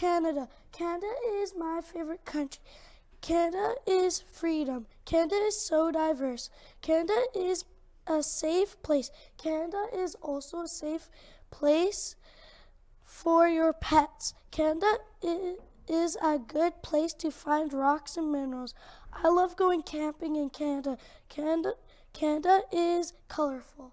Canada. Canada is my favorite country. Canada is freedom. Canada is so diverse. Canada is a safe place. Canada is also a safe place for your pets. Canada is a good place to find rocks and minerals. I love going camping in Canada. Canada, Canada is colorful.